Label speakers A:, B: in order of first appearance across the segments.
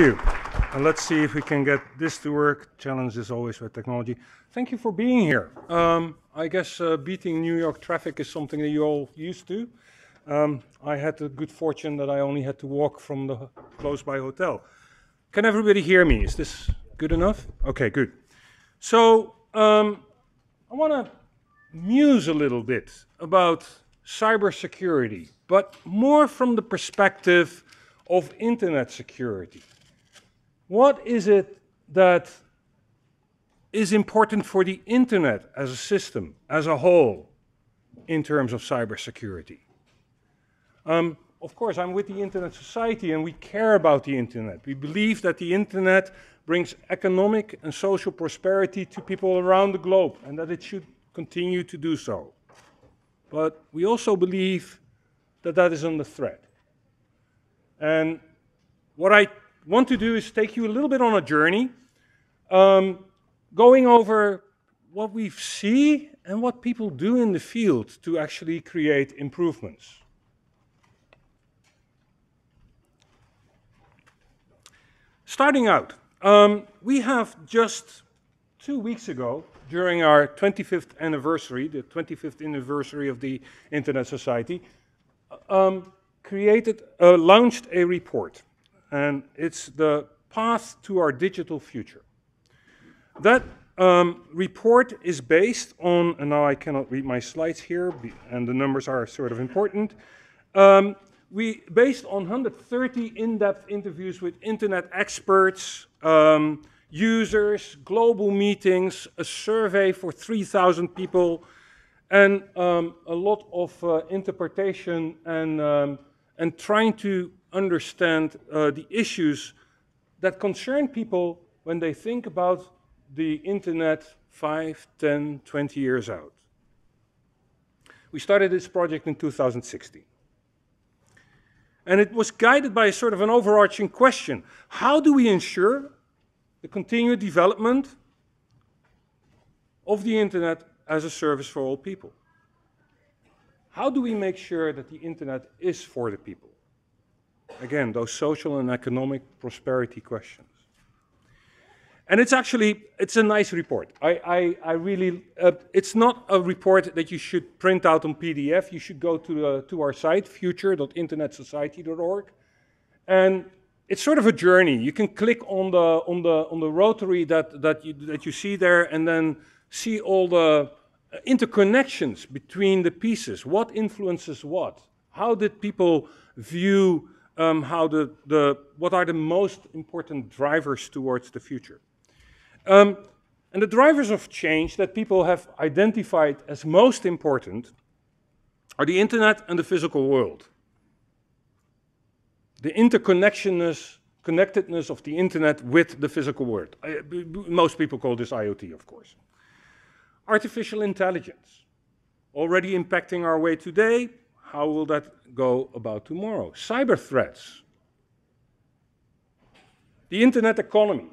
A: you. And let's see if we can get this to work. Challenge is always with technology. Thank you for being here. Um, I guess uh, beating New York traffic is something that you all used to. Um, I had the good fortune that I only had to walk from the close by hotel. Can everybody hear me? Is this good enough? Okay, good. So um, I want to muse a little bit about cybersecurity, but more from the perspective of internet security. What is it that is important for the internet as a system, as a whole, in terms of cybersecurity? Um, of course, I'm with the Internet Society and we care about the internet. We believe that the internet brings economic and social prosperity to people around the globe and that it should continue to do so. But we also believe that that is under threat. And what I want to do is take you a little bit on a journey, um, going over what we see and what people do in the field to actually create improvements. Starting out, um, we have just two weeks ago, during our 25th anniversary, the 25th anniversary of the Internet Society, um, created, uh, launched a report and it's the path to our digital future. That um, report is based on, and now I cannot read my slides here, and the numbers are sort of important. Um, we based on 130 in-depth interviews with internet experts, um, users, global meetings, a survey for 3,000 people, and um, a lot of uh, interpretation and, um, and trying to understand uh, the issues that concern people when they think about the internet 5, 10, 20 years out. We started this project in 2016. And it was guided by a sort of an overarching question. How do we ensure the continued development of the internet as a service for all people? How do we make sure that the internet is for the people? Again, those social and economic prosperity questions. And it's actually, it's a nice report. I, I, I really, uh, it's not a report that you should print out on PDF. You should go to, uh, to our site, future.internetsociety.org. And it's sort of a journey. You can click on the, on the, on the rotary that, that, you, that you see there and then see all the interconnections between the pieces. What influences what? How did people view um, how the, the, what are the most important drivers towards the future. Um, and the drivers of change that people have identified as most important are the internet and the physical world. The interconnectedness connectedness of the internet with the physical world. I, most people call this IoT, of course. Artificial intelligence, already impacting our way today, how will that go about tomorrow? Cyber threats, the internet economy,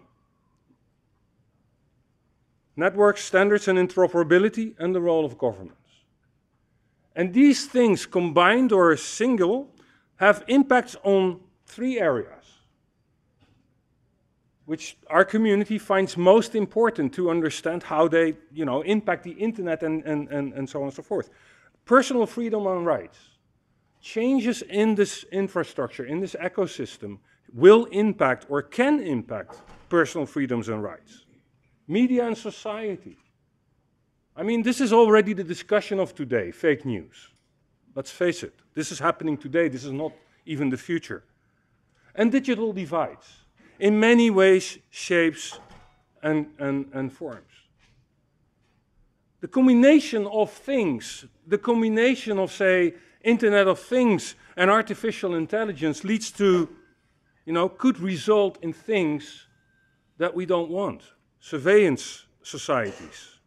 A: network standards and interoperability, and the role of governments. And these things combined or single have impacts on three areas which our community finds most important to understand how they you know, impact the internet and, and, and, and so on and so forth personal freedom and rights, changes in this infrastructure, in this ecosystem, will impact or can impact personal freedoms and rights. Media and society. I mean, this is already the discussion of today, fake news. Let's face it, this is happening today, this is not even the future. And digital divides, in many ways, shapes and, and, and forms the combination of things, the combination of, say, Internet of Things and artificial intelligence leads to, you know, could result in things that we don't want. Surveillance societies.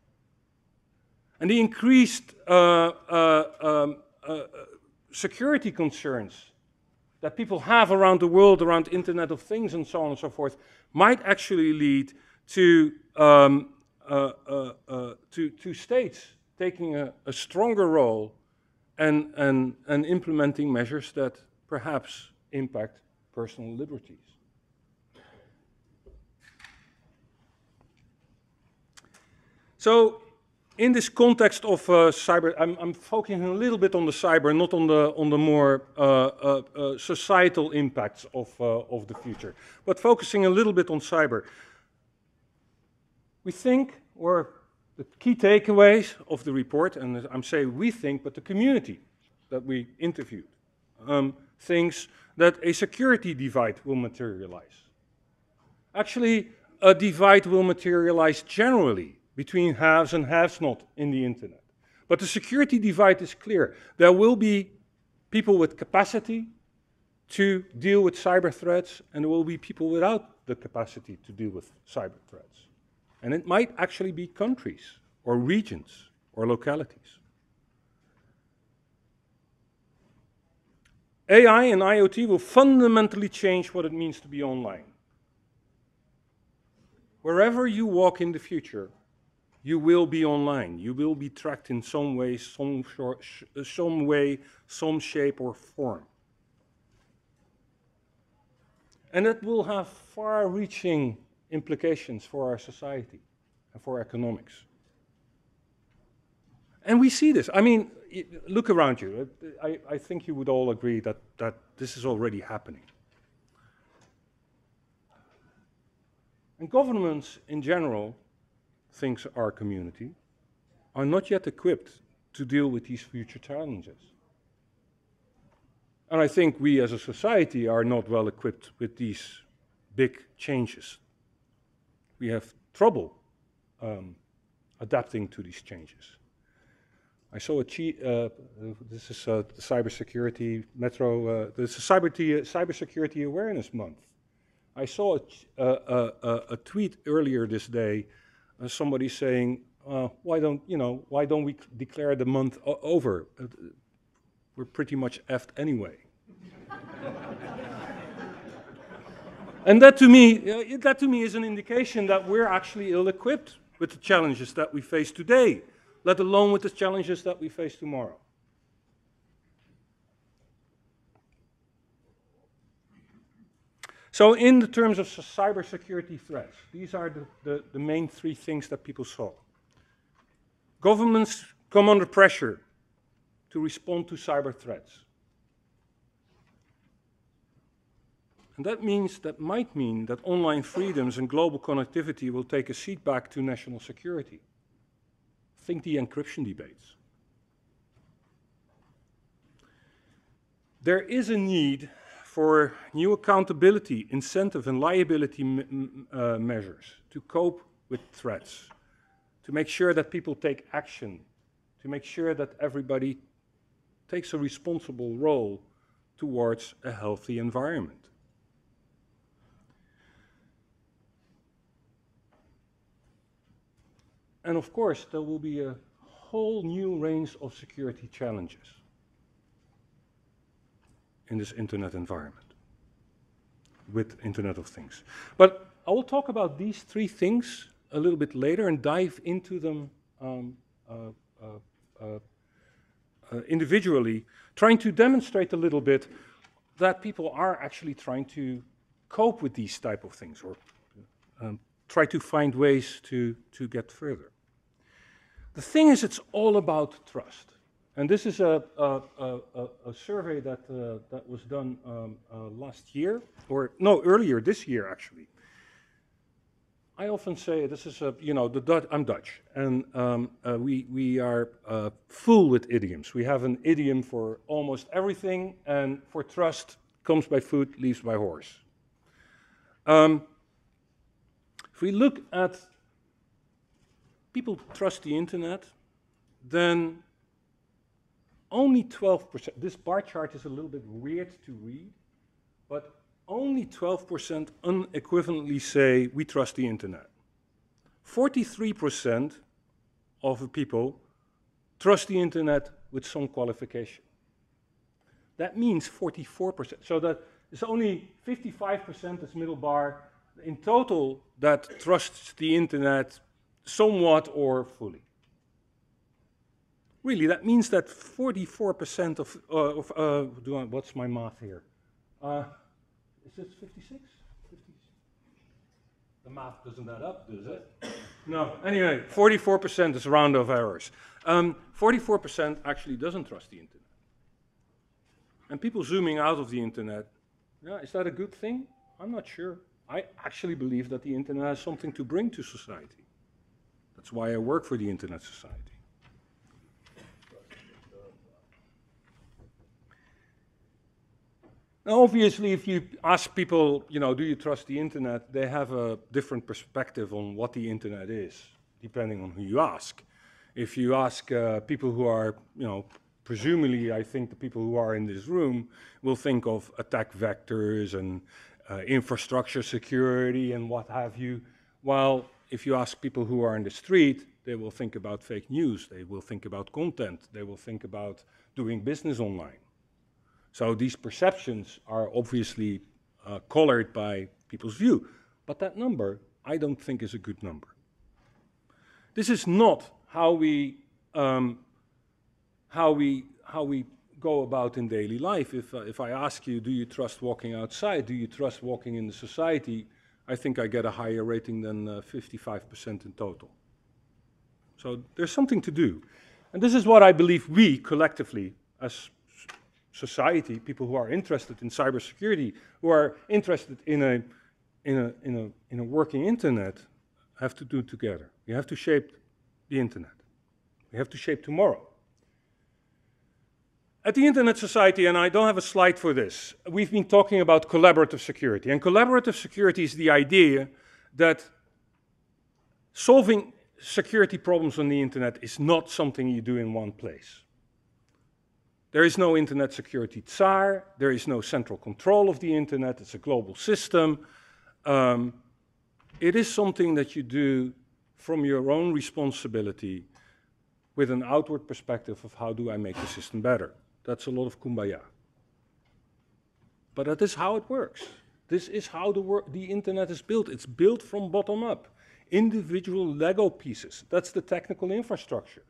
A: And the increased uh, uh, um, uh, security concerns that people have around the world around Internet of Things and so on and so forth might actually lead to um, uh, uh, uh, to, to states taking a, a stronger role and, and, and implementing measures that perhaps impact personal liberties. So in this context of uh, cyber, I'm, I'm, focusing a little bit on the cyber, not on the on the more uh, uh, societal impacts of of the future, but focusing a little bit on cyber. We think, or the key takeaways of the report, and I'm saying we think, but the community that we interviewed um, thinks that a security divide will materialize. Actually, a divide will materialize generally between haves and haves not in the internet. But the security divide is clear. There will be people with capacity to deal with cyber threats, and there will be people without the capacity to deal with cyber threats. And it might actually be countries or regions or localities. AI and IoT will fundamentally change what it means to be online. Wherever you walk in the future, you will be online. You will be tracked in some way, some, short, some way, some shape or form. And that will have far-reaching implications for our society and for economics. And we see this. I mean, look around you. I, I think you would all agree that, that this is already happening. And governments in general, thinks our community, are not yet equipped to deal with these future challenges. And I think we as a society are not well equipped with these big changes. We have trouble um, adapting to these changes. I saw a cheat. Uh, this is uh, the cybersecurity metro. Uh, this is cyber cybersecurity awareness month. I saw a, a, a, a tweet earlier this day. Uh, somebody saying, uh, "Why don't you know? Why don't we declare the month over? Uh, we're pretty much effed anyway." and that to me, uh, that to me is an indication that we're actually ill-equipped with the challenges that we face today let alone with the challenges that we face tomorrow. So in the terms of cybersecurity threats, these are the, the, the, main three things that people saw. Governments come under pressure to respond to cyber threats. And that means, that might mean that online freedoms and global connectivity will take a seat back to national security. Think the encryption debates. There is a need for new accountability, incentive, and liability uh, measures to cope with threats, to make sure that people take action, to make sure that everybody takes a responsible role towards a healthy environment. And of course, there will be a whole new range of security challenges in this internet environment with Internet of Things. But I will talk about these three things a little bit later and dive into them um, uh, uh, uh, uh individually, trying to demonstrate a little bit that people are actually trying to cope with these type of things or um, try to find ways to, to get further. The thing is, it's all about trust. And this is a, a, a, a survey that, uh, that was done um, uh, last year, or no, earlier this year actually. I often say this is a, you know, the Dutch, I'm Dutch, and um, uh, we, we are uh, full with idioms. We have an idiom for almost everything, and for trust, comes by foot, leaves by horse. Um, if we look at people trust the internet, then only 12%, this bar chart is a little bit weird to read, but only 12% unequivocally say we trust the internet. 43% of the people trust the internet with some qualification. That means 44%. So that it's only 55% this middle bar in total that trusts the internet somewhat or fully. Really, that means that 44% of, uh, of uh, I, what's my math here? Uh, is it 56? 50? The math doesn't add up, does it? No, anyway, 44% is a round of errors. Um, 44% actually doesn't trust the internet. And people zooming out of the internet, yeah, is that a good thing? I'm not sure. I actually believe that the internet has something to bring to society. That's why I work for the Internet Society. Now, obviously, if you ask people, you know, do you trust the internet, they have a different perspective on what the internet is, depending on who you ask. If you ask uh, people who are, you know, presumably, I think the people who are in this room will think of attack vectors and uh, infrastructure security and what have you, while if you ask people who are in the street, they will think about fake news, they will think about content, they will think about doing business online. So these perceptions are obviously uh, colored by people's view. But that number, I don't think is a good number. This is not how we, um, how we, how we go about in daily life. If, uh, if I ask you, do you trust walking outside? Do you trust walking in the society? I think I get a higher rating than 55% uh, in total. So there's something to do. And this is what I believe we collectively, as society, people who are interested in cybersecurity, who are interested in a, in a, in a, in a working internet, have to do together. We have to shape the internet. We have to shape tomorrow. At the Internet Society, and I don't have a slide for this, we've been talking about collaborative security. And collaborative security is the idea that solving security problems on the internet is not something you do in one place. There is no internet security tsar, there is no central control of the internet, it's a global system. Um, it is something that you do from your own responsibility with an outward perspective of how do I make the system better. That's a lot of kumbaya. But that is how it works. This is how the, the internet is built. It's built from bottom up. Individual Lego pieces. That's the technical infrastructure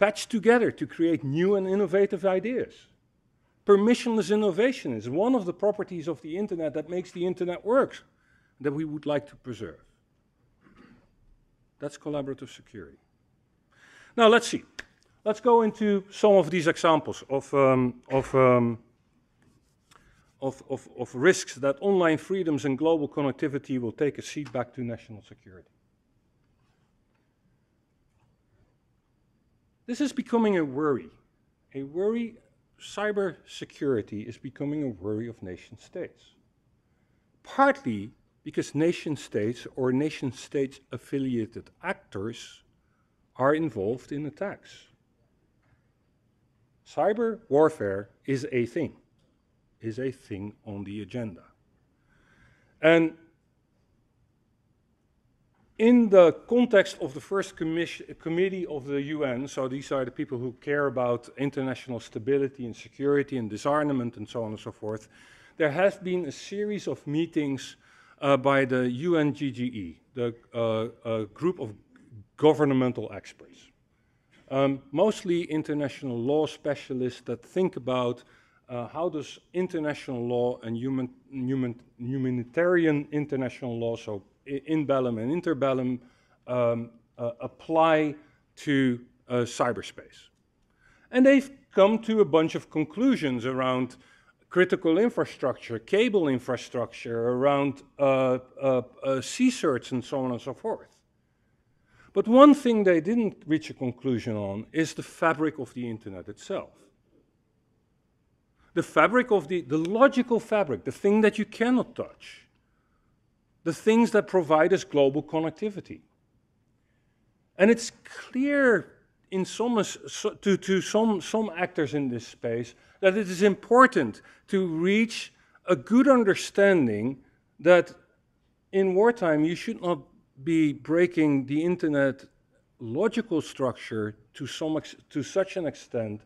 A: patched together to create new and innovative ideas. Permissionless innovation is one of the properties of the internet that makes the internet work that we would like to preserve. That's collaborative security. Now let's see. Let's go into some of these examples of, um, of, um, of, of, of risks that online freedoms and global connectivity will take a seat back to national security. This is becoming a worry. A worry, cyber security is becoming a worry of nation states. Partly because nation states or nation states affiliated actors are involved in attacks. Cyber warfare is a thing, is a thing on the agenda. And in the context of the first committee of the UN, so these are the people who care about international stability and security and disarmament and so on and so forth, there has been a series of meetings uh, by the UNGGE, the uh, group of governmental experts. Um, mostly international law specialists that think about uh, how does international law and human, human, humanitarian international law, so in bellum and interbellum um, uh, apply to uh, cyberspace. And they've come to a bunch of conclusions around critical infrastructure, cable infrastructure, around uh, uh, uh CERTs and so on and so forth. But one thing they didn't reach a conclusion on is the fabric of the internet itself. The fabric of the, the logical fabric, the thing that you cannot touch the things that provide us global connectivity. And it's clear in some, to, to some, some actors in this space that it is important to reach a good understanding that in wartime you should not be breaking the internet logical structure to, some to such an extent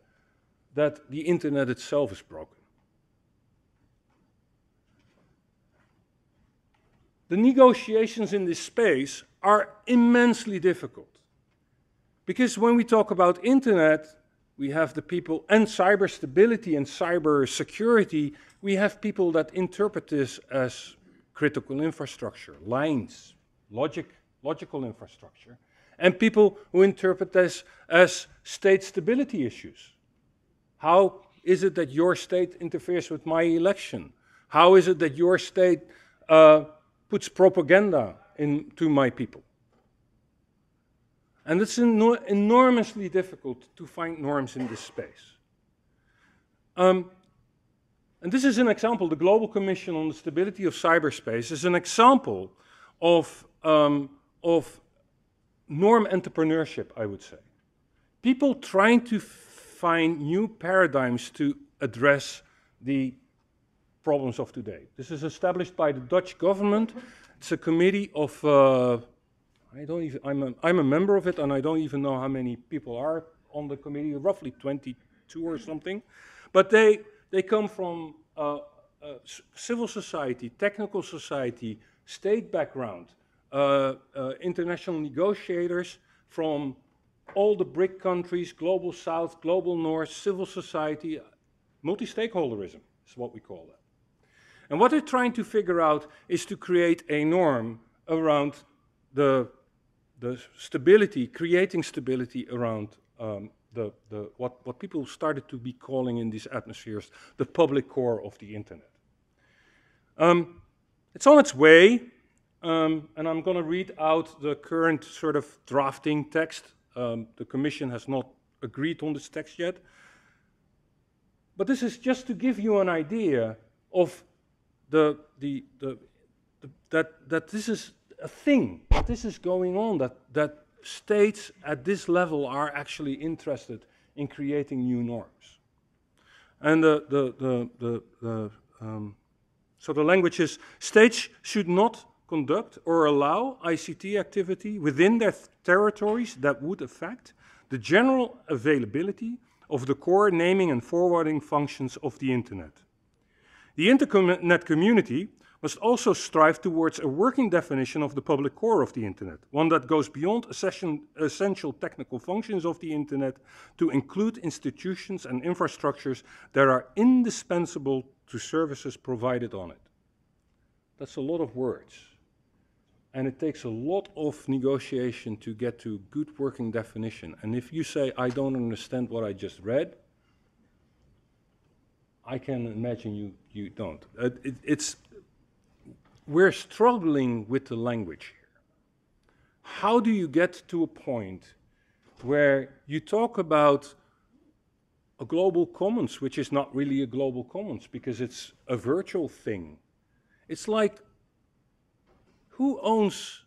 A: that the internet itself is broken. the negotiations in this space are immensely difficult. Because when we talk about internet, we have the people and cyber stability and cyber security, we have people that interpret this as critical infrastructure, lines, logic, logical infrastructure, and people who interpret this as state stability issues. How is it that your state interferes with my election? How is it that your state uh, puts propaganda into my people? And it's enormously difficult to find norms in this space. Um, and this is an example, the Global Commission on the Stability of Cyberspace is an example of, um, of norm entrepreneurship, I would say. People trying to find new paradigms to address the problems of today. This is established by the Dutch government. It's a committee of, uh, I don't even, I'm a, I'm a member of it and I don't even know how many people are on the committee, roughly 22 or something. But they, they come from uh, uh, civil society, technical society, state background, international negotiators from all the BRIC countries, global south, global north, civil society, multi-stakeholderism is what we call that. And what they're trying to figure out is to create a norm around the, the stability, creating stability around um, the, the, what, what people started to be calling in these atmospheres the public core of the internet. Um, it's on its way. Um, and I'm going to read out the current sort of drafting text. Um, the Commission has not agreed on this text yet. But this is just to give you an idea of the, the, the, the that, that this is a thing, that this is going on, that, that states at this level are actually interested in creating new norms. And the, the, the, the, um, so the language is states should not conduct or allow ICT activity within their th territories that would affect the general availability of the core naming and forwarding functions of the Internet. The Internet community must also strive towards a working definition of the public core of the Internet, one that goes beyond essential technical functions of the Internet to include institutions and infrastructures that are indispensable to services provided on it. That's a lot of words. And it takes a lot of negotiation to get to a good working definition. And if you say, I don't understand what I just read, I can imagine you, you don't. Uh, it, it's, we're struggling with the language here. How do you get to a point where you talk about a global commons, which is not really a global commons because it's a virtual thing? It's like who owns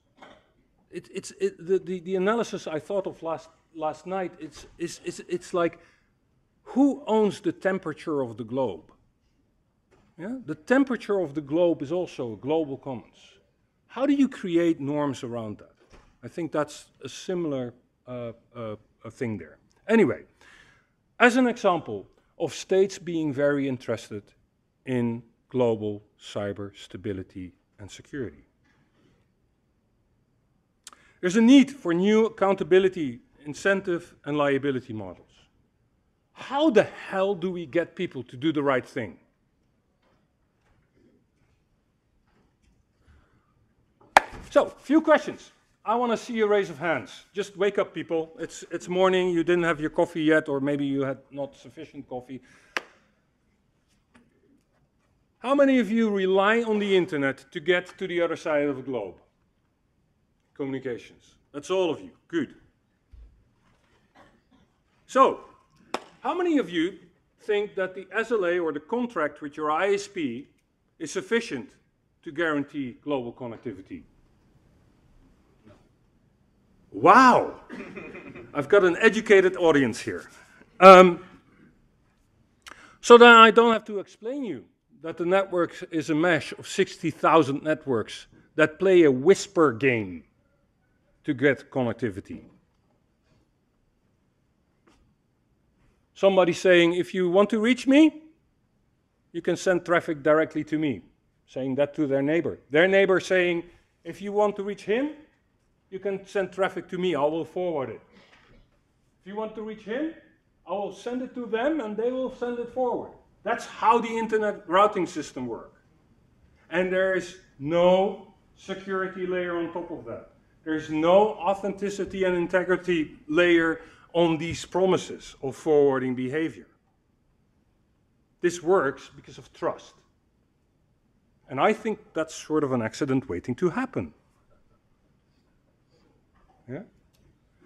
A: it, it's it, the, the, the analysis I thought of last last night it's, it's, it's, it's like who owns the temperature of the globe? Yeah? the temperature of the globe is also a global commons. How do you create norms around that? I think that's a similar uh, uh, a thing there. Anyway as an example of states being very interested in global cyber stability and security there's a need for new accountability, incentive, and liability models. How the hell do we get people to do the right thing? So, few questions. I want to see a raise of hands. Just wake up, people. It's, it's morning, you didn't have your coffee yet, or maybe you had not sufficient coffee. How many of you rely on the internet to get to the other side of the globe? Communications. That's all of you. Good. So, how many of you think that the SLA or the contract with your ISP is sufficient to guarantee global connectivity? No. Wow! I've got an educated audience here. Um, so then I don't have to explain you that the network is a mesh of 60,000 networks that play a whisper game to get connectivity. Somebody saying, if you want to reach me, you can send traffic directly to me, saying that to their neighbor. Their neighbor saying, if you want to reach him, you can send traffic to me, I will forward it. If you want to reach him, I will send it to them and they will send it forward. That's how the internet routing system works. And there is no security layer on top of that. There's no authenticity and integrity layer on these promises of forwarding behavior. This works because of trust. And I think that's sort of an accident waiting to happen. Yeah?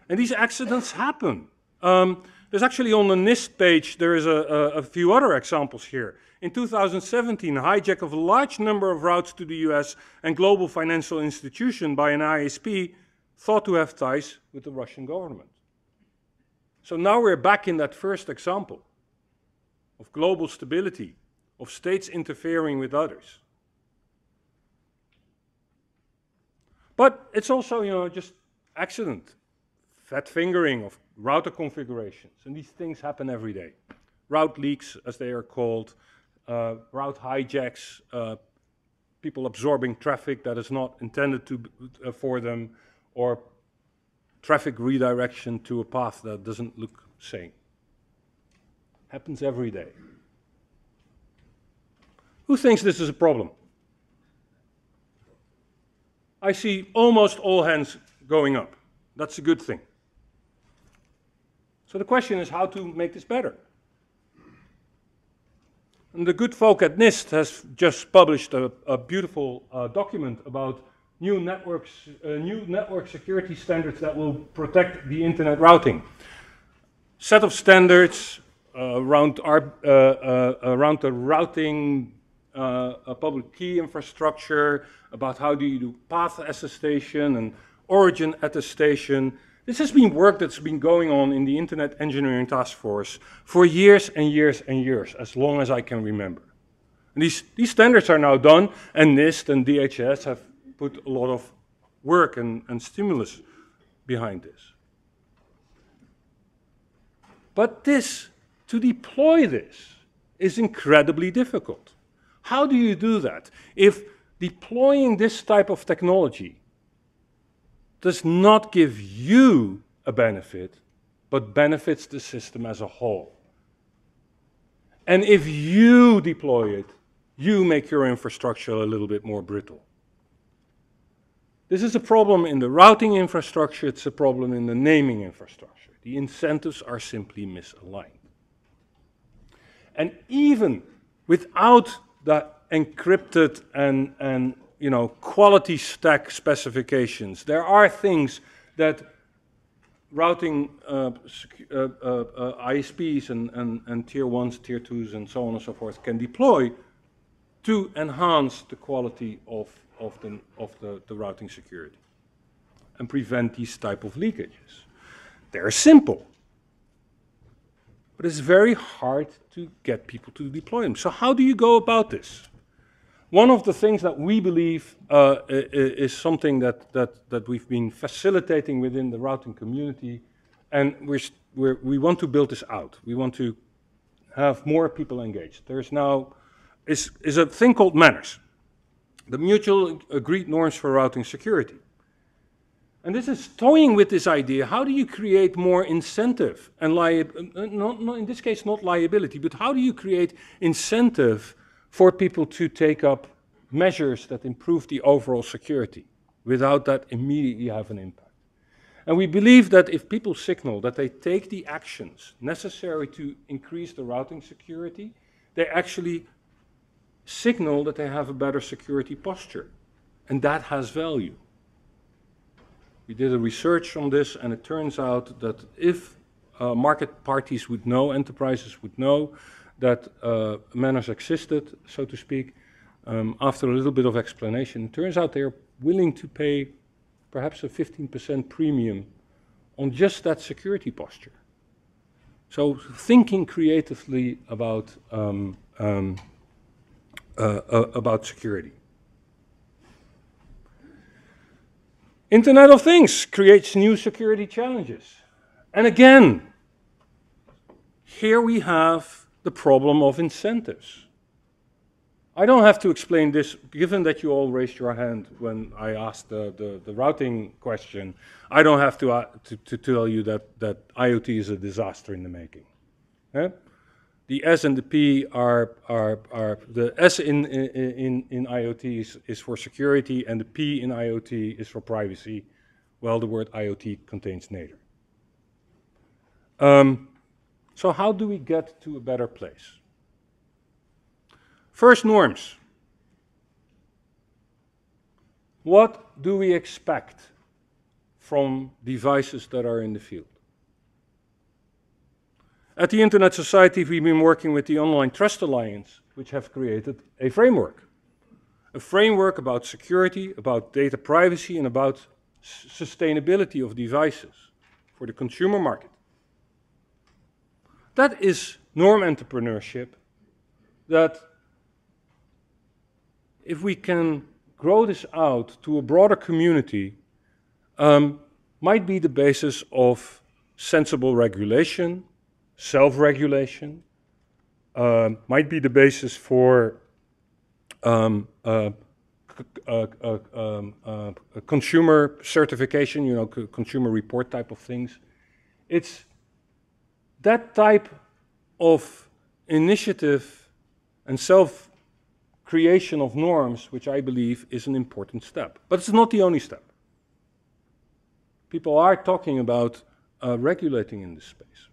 A: And these accidents happen. Um, there's actually on the NIST page, there is a, a, a, few other examples here. In 2017, a hijack of a large number of routes to the US and global financial institution by an ISP thought to have ties with the Russian government. So now we're back in that first example of global stability, of states interfering with others. But it's also, you know, just accident, fat fingering of router configurations, and these things happen every day. Route leaks, as they are called, uh, route hijacks, uh, people absorbing traffic that is not intended to, uh, for them, or traffic redirection to a path that doesn't look sane. Happens every day. Who thinks this is a problem? I see almost all hands going up. That's a good thing. So the question is how to make this better. And the good folk at NIST has just published a, a beautiful uh, document about new networks, uh, new network security standards that will protect the internet routing. Set of standards uh, around, our, uh, uh, around the routing, uh, public key infrastructure, about how do you do path attestation and origin attestation. This has been work that's been going on in the Internet Engineering Task Force for years and years and years, as long as I can remember. And these, these standards are now done, and NIST and DHS have put a lot of work and, and stimulus behind this. But this, to deploy this, is incredibly difficult. How do you do that? If deploying this type of technology does not give you a benefit, but benefits the system as a whole. And if you deploy it, you make your infrastructure a little bit more brittle. This is a problem in the routing infrastructure, it's a problem in the naming infrastructure. The incentives are simply misaligned. And even without the encrypted and, and you know, quality stack specifications, there are things that routing uh, uh, uh, uh ISPs and, and, and tier ones, tier twos, and so on and so forth can deploy to enhance the quality of of the, of the, the routing security and prevent these type of leakages. They're simple, but it's very hard to get people to deploy them. So how do you go about this? One of the things that we believe uh, is something that, that, that we've been facilitating within the routing community, and we're, we're, we want to build this out. We want to have more people engaged. There's now is, is a thing called MANRS the mutual agreed norms for routing security. And this is toying with this idea, how do you create more incentive and liability, not, in this case not liability, but how do you create incentive for people to take up measures that improve the overall security without that immediately have an impact? And we believe that if people signal that they take the actions necessary to increase the routing security, they actually signal that they have a better security posture. And that has value. We did a research on this, and it turns out that if uh, market parties would know, enterprises would know, that uh, MANRS existed, so to speak, um, after a little bit of explanation, it turns out they're willing to pay perhaps a 15% premium on just that security posture. So thinking creatively about um, um, uh, uh, about security. Internet of Things creates new security challenges. And again, here we have the problem of incentives. I don't have to explain this, given that you all raised your hand when I asked the, the, the routing question. I don't have to, uh, to, to, tell you that, that IoT is a disaster in the making. The S and the P are, are, are the S in, in, in IoT is, is for security and the P in IoT is for privacy Well, the word IoT contains neither. Um, so how do we get to a better place? First, norms. What do we expect from devices that are in the field? At the Internet Society, we've been working with the Online Trust Alliance, which have created a framework. A framework about security, about data privacy, and about sustainability of devices for the consumer market. That is norm entrepreneurship that if we can grow this out to a broader community, um, might be the basis of sensible regulation, self-regulation, uh, might be the basis for um, uh, uh, uh um, uh, consumer certification, you know, consumer report type of things. It's that type of initiative and self creation of norms, which I believe is an important step. But it's not the only step. People are talking about uh, regulating in this space.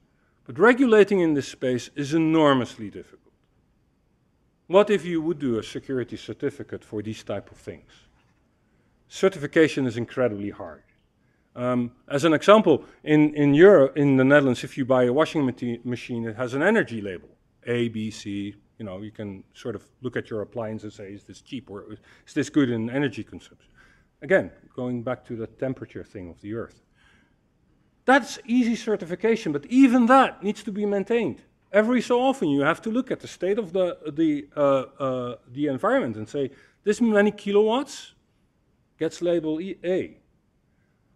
A: But regulating in this space is enormously difficult. What if you would do a security certificate for these type of things? Certification is incredibly hard. Um, as an example, in, in Europe, in the Netherlands, if you buy a washing machine, it has an energy label, A, B, C, you know, you can sort of look at your appliance and say, is this cheap or is this good in energy consumption? Again, going back to the temperature thing of the earth. That's easy certification, but even that needs to be maintained. Every so often you have to look at the state of the, the, uh, uh, the environment and say, this many kilowatts gets label A.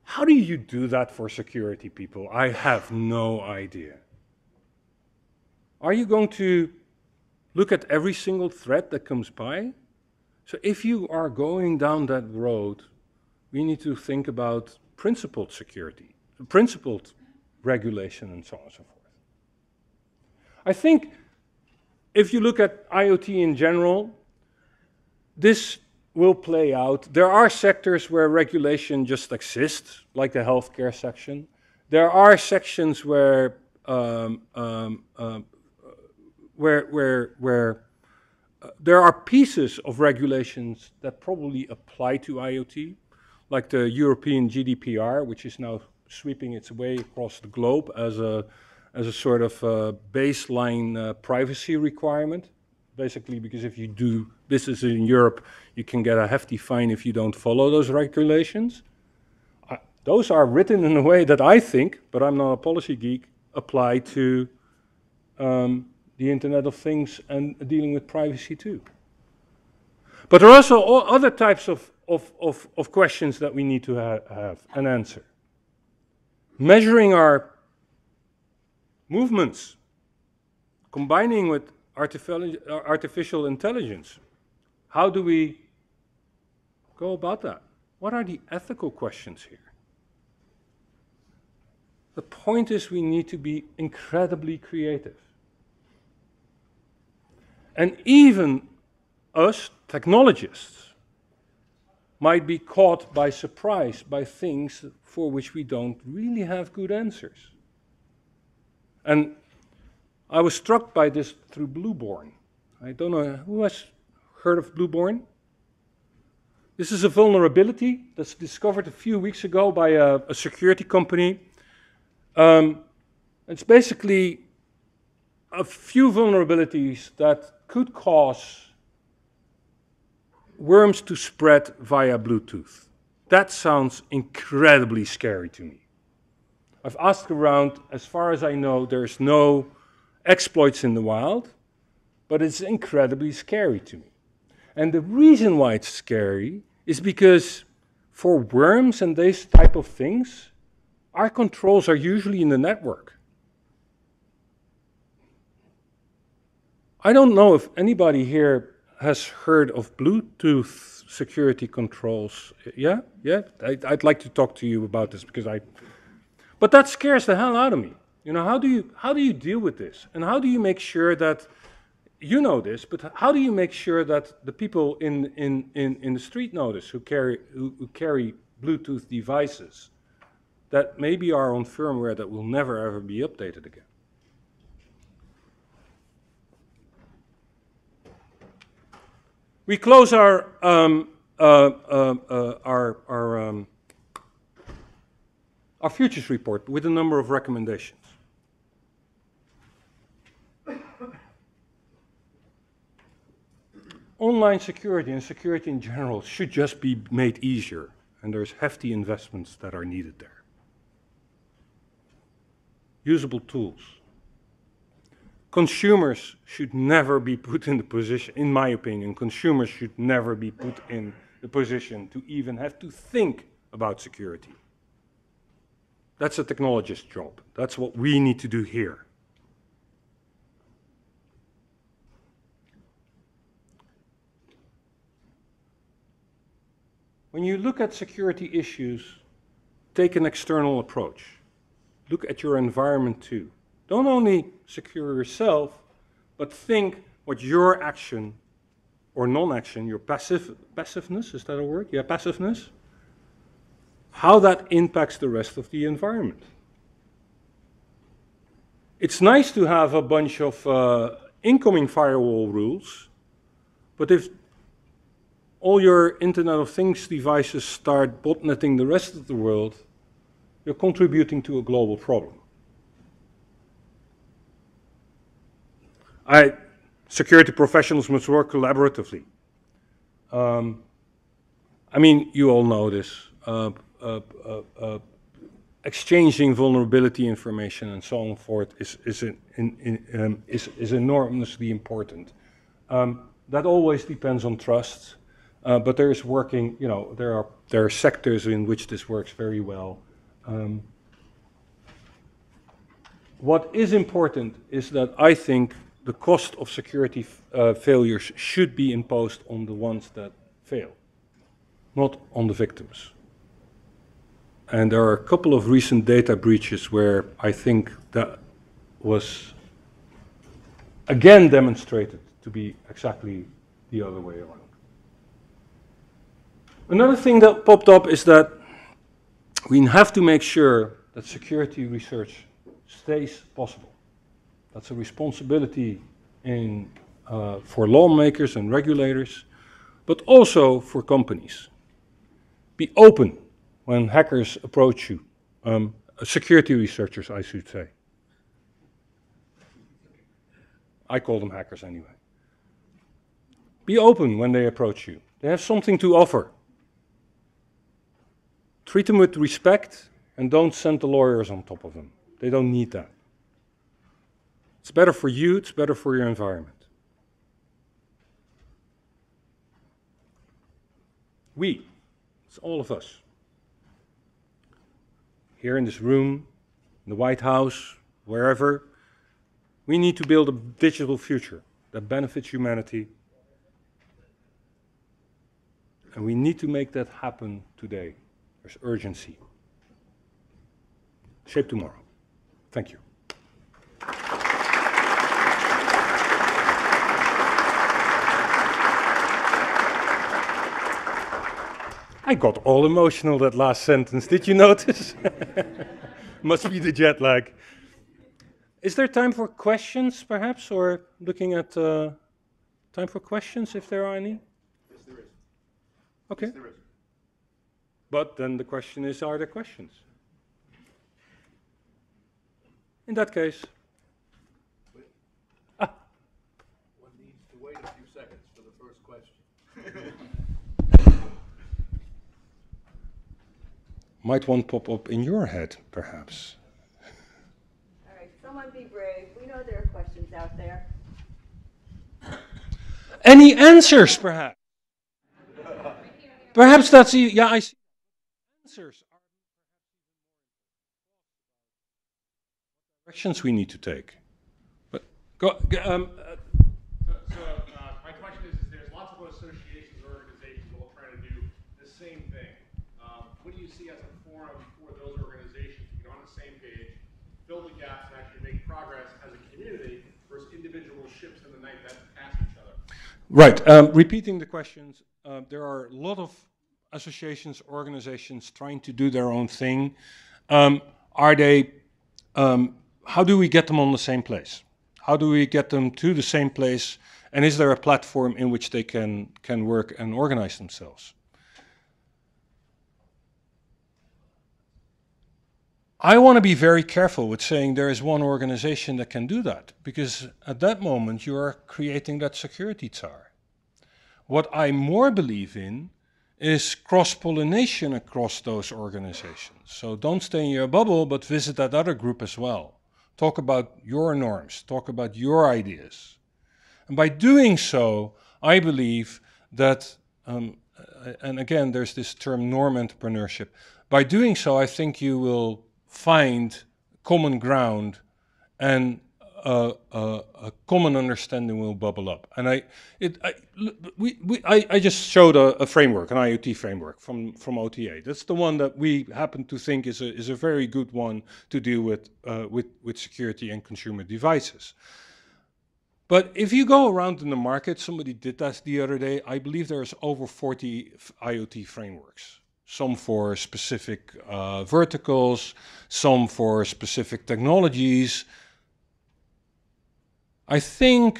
A: How do you do that for security people? I have no idea. Are you going to look at every single threat that comes by. So if you are going down that road, we need to think about principled security, principled regulation, and so on and so forth. I think if you look at IoT in general, this will play out. There are sectors where regulation just exists, like the healthcare section. There are sections where um, um, um, where, where, where uh, there are pieces of regulations that probably apply to IoT, like the European GDPR, which is now sweeping its way across the globe as a, as a sort of uh, baseline uh, privacy requirement. Basically, because if you do business in Europe, you can get a hefty fine if you don't follow those regulations. those are written in a way that I think, but I'm not a policy geek, apply to um, the Internet of Things and dealing with privacy too. But there are also other types of, of, of, of questions that we need to ha have an answer. Measuring our movements, combining with artificial intelligence. How do we go about that? What are the ethical questions here? The point is we need to be incredibly creative. And even us, technologists, might be caught by surprise by things for which we don't really have good answers. And I was struck by this through BlueBorne. I don't know who has heard of BlueBorne? This is a vulnerability that's discovered a few weeks ago by a, a security company. Um, it's basically a few vulnerabilities that could cause worms to spread via Bluetooth. That sounds incredibly scary to me. I've asked around, as far as I know, there's no exploits in the wild, but it's incredibly scary to me. And the reason why it's scary is because for worms and these type of things, our controls are usually in the network. I don't know if anybody here has heard of Bluetooth security controls. Yeah, yeah. I, would like to talk to you about this because I. But that scares the hell out of me. You know, how do you how do you deal with this, and how do you make sure that you know this, but how do you make sure that the people in in in, in the street know this who carry who, who carry Bluetooth devices? that maybe are on firmware that will never ever be updated again. We close our um, uh, uh, uh, our our um, our futures report with a number of recommendations. Online security and security in general should just be made easier, and there's hefty investments that are needed there. Usable tools. Consumers should never be put in the position, in my opinion, consumers should never be put in the position to even have to think about security. That's a technologist's job. That's what we need to do here. When you look at security issues, take an external approach. Look at your environment too. Don't only secure yourself, but think what your action or non-action, your passive, passiveness, is that a word? Yeah, passiveness, how that impacts the rest of the environment. It's nice to have a bunch of uh, incoming firewall rules, but if all your Internet of Things devices start botnetting the rest of the world, you're contributing to a global problem. I, security professionals must work collaboratively. Um, I mean, you all know this. Uh, uh, uh, uh exchanging vulnerability information and so on and forth is, is, in, in, um, is, is enormously important. Um, that always depends on trust. Uh, but there is working, you know, there are, there are sectors in which this works very well. Um, what is important is that I think the cost of security uh, failures should be imposed on the ones that fail, not on the victims. And there are a couple of recent data breaches where I think that was again demonstrated to be exactly the other way around. Another thing that popped up is that we have to make sure that security research stays possible. That's a responsibility in, uh, for lawmakers and regulators, but also for companies. Be open when hackers approach you, um, security researchers, I should say. I call them hackers anyway. Be open when they approach you. They have something to offer. Treat them with respect and don't send the lawyers on top of them. They don't need that. It's better for you, it's better for your environment. We, it's all of us. Here in this room, in the White House, wherever, we need to build a digital future that benefits humanity. And we need to make that happen today. There's urgency. Shape tomorrow. Thank you. I got all emotional that last sentence. Did you notice? Must be the jet lag. Is there time for questions, perhaps, or looking at uh, time for questions if there are any?
B: Yes, there is.
A: Okay.
B: Yes, there is.
A: But then the question is, are there questions? In that case, ah.
B: One needs to wait a few seconds for the first question.
A: might one pop up in your head, perhaps?
C: All right, someone be brave. We know there are questions out there.
A: Any answers, perhaps? Perhaps that's yeah. I see. Answers are directions we need to take. But go. Um, uh,
D: So, so, uh, my question is, is there's lots of associations or organizations all trying to do the same thing. Um, what do you see as a forum for those organizations to get on the same page, fill the gaps, and actually make progress as a community versus individual ships in the night that pass each other?
A: Right. Um, repeating the questions, uh, there are a lot of associations, organizations trying to do their own thing. Um, are they? Um, how do we get them on the same place? How do we get them to the same place? And is there a platform in which they can can work and organize themselves? I want to be very careful with saying there is one organization that can do that, because at that moment you are creating that security tsar. What I more believe in is cross pollination across those organizations. So don't stay in your bubble, but visit that other group as well. Talk about your norms, talk about your ideas. And by doing so, I believe that, um, and again, there's this term norm entrepreneurship. By doing so, I think you will find common ground and uh, uh, a common understanding will bubble up. And I, it, I, we, we, I, I just showed a, a, framework, an IoT framework from, from OTA. That's the one that we happen to think is a, is a very good one to deal with, uh, with, with security and consumer devices. But if you go around in the market, somebody did that the other day, I believe there's over 40 IoT frameworks some for specific uh, verticals, some for specific technologies. I think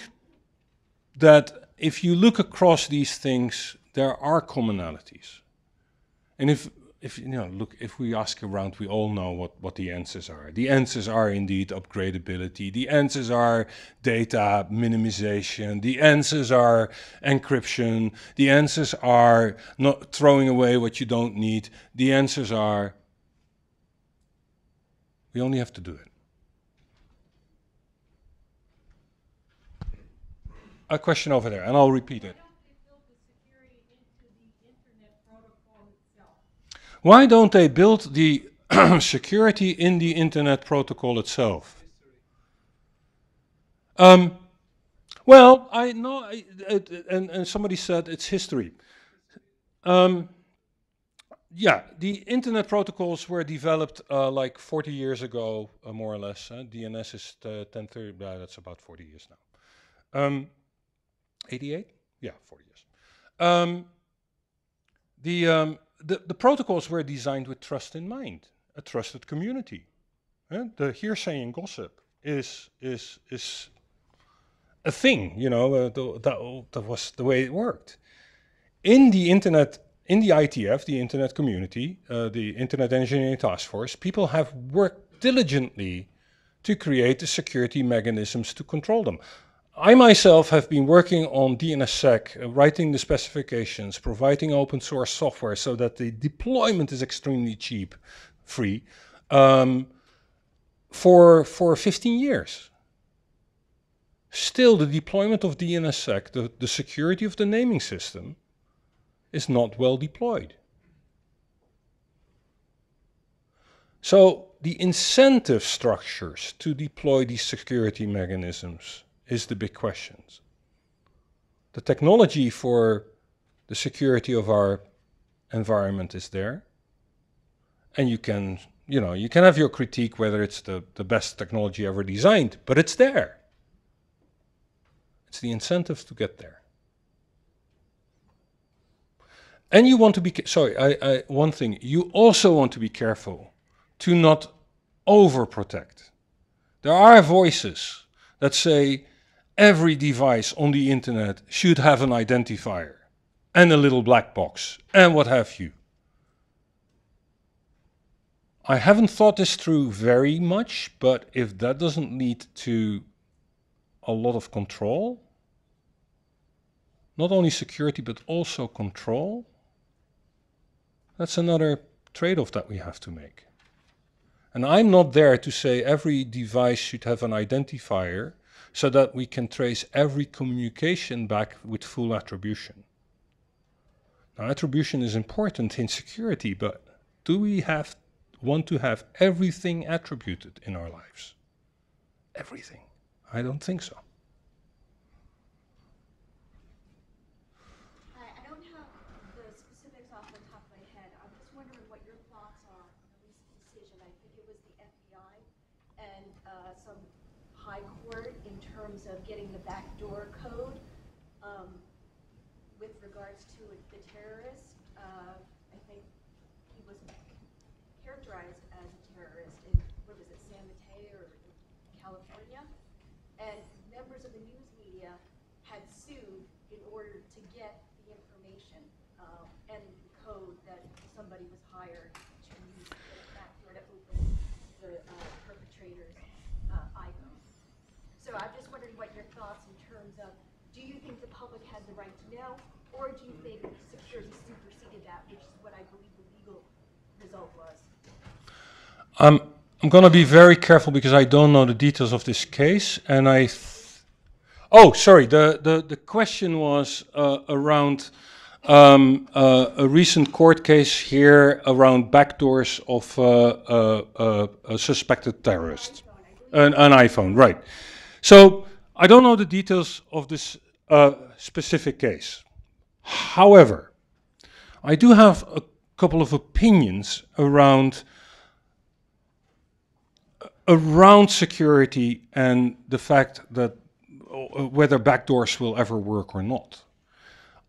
A: that if you look across these things, there are commonalities. And if if you know, look, if we ask around, we all know what, what the answers are. The answers are indeed upgradability. The answers are data minimization. The answers are encryption. The answers are not throwing away what you don't need. The answers are we only have to do it. A question over there, and I'll repeat it. Why don't they build the security in the internet protocol itself? Um, well, I know, I, and, and somebody said it's history. Um, yeah, the internet protocols were developed uh, like 40 years ago, uh, more or less. Uh, DNS is 1030, yeah, that's about 40 years now. Um, 88? Yeah, 40 years. Um, the, um, the, the protocols were designed with trust in mind, a trusted community. Eh? The hearsay and gossip is, is, is a thing, you know, uh, that, that was the way it worked. In the internet, in the IETF, the internet community, uh, the Internet Engineering Task Force, people have worked diligently to create the security mechanisms to control them. I myself have been working on DNSSEC, uh, writing the specifications, providing open source software so that the deployment is extremely cheap, free, um, for, for 15 years. Still, the deployment of DNSSEC, the, the security of the naming system, is not well deployed. So the incentive structures to deploy these security mechanisms is the big questions. The technology for the security of our environment is there. And you can, you know, you can have your critique whether it's the, the best technology ever designed, but it's there. It's the incentives to get there. And you want to be, sorry, I, I, one thing, you also want to be careful to not overprotect. There are voices that say every device on the internet should have an identifier and a little black box and what have you. I haven't thought this through very much, but if that doesn't lead to a lot of control, not only security but also control, that's another trade-off that we have to make. And I'm not there to say every device should have an identifier so that we can trace every communication back with full attribution. Now, attribution is important in security, but do we have want to have everything attributed in our lives? Everything? I don't think so.
C: terrorist, uh, I think he was characterized as a terrorist.
E: somebody was hired to use the backdoor to open the uh, perpetrator's uh, iPhone. So I'm just wondering what your thoughts in terms of, do you think the public had the right to know? Or do you think security superseded that, which is what I believe the legal result was?
A: Um, I'm going to be very careful because I don't know the details of this case, and I. Th- oh, sorry. The, the the question was uh, around um, uh, a recent court case here around backdoors of uh, uh, uh, a suspected terrorist, an, an iPhone, right? So I don't know the details of this uh, specific case. However, I do have a couple of opinions around around security and the fact that uh, whether backdoors will ever work or not.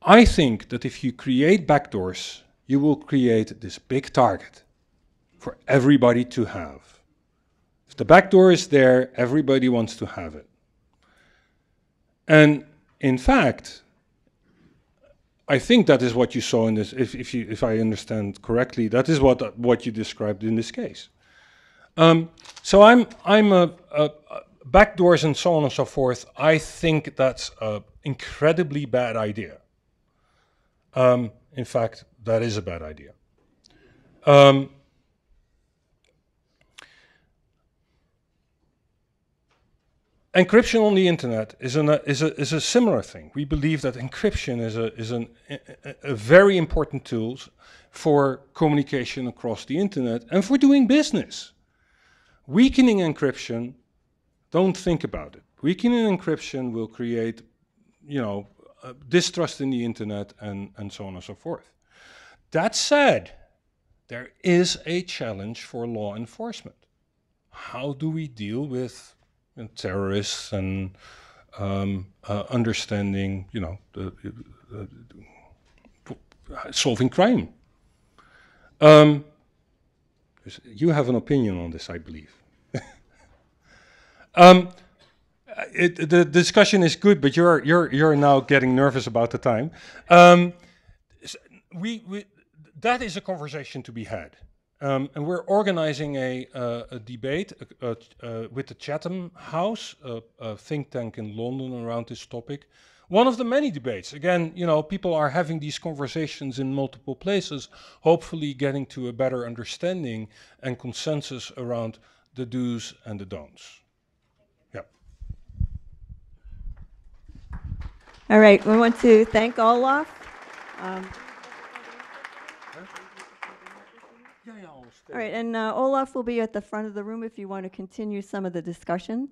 A: I think that if you create backdoors, you will create this big target for everybody to have. If the backdoor is there, everybody wants to have it. And in fact, I think that is what you saw in this. If, if, you, if I understand correctly, that is what what you described in this case. Um, so I'm I'm a, a, a backdoors and so on and so forth. I think that's an incredibly bad idea. Um, in fact, that is a bad idea. Um, encryption on the internet is, an, is, a, is a similar thing. We believe that encryption is a, is an, a, a very important tool for communication across the internet and for doing business. Weakening encryption, don't think about it. Weakening encryption will create, you know, uh, distrust in the internet and, and so on and so forth. That said, there is a challenge for law enforcement. How do we deal with know, terrorists and um, uh, understanding, you know, the, the, solving crime? Um, you have an opinion on this, I believe. um, it, the discussion is good, but you're you're you're now getting nervous about the time. Um, we, we that is a conversation to be had, um, and we're organizing a, uh, a debate uh, uh, with the Chatham House, a think tank in London, around this topic. One of the many debates. Again, you know, people are having these conversations in multiple places, hopefully getting to a better understanding and consensus around the do's and the don'ts. Yeah.
C: All right, we want to thank Olaf. Um, all right, and uh, Olaf will be at the front of the room if you want to continue some of the discussion.